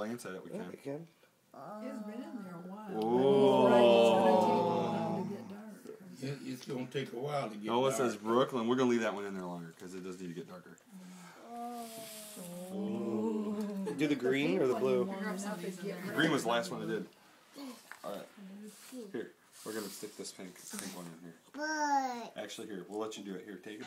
glance at it, we Yeah, can. we can. It's been in there a while. Oh. Right, it's gonna take a while to get dark. It, it's gonna take a while to get Noah dark. says Brooklyn. We're gonna leave that one in there longer because it does need to get darker. Oh. Do the green or the blue? Warm enough The green was the last one I did. All right, here we're gonna stick this pink pink one in here. But Actually, here we'll let you do it. Here, take it.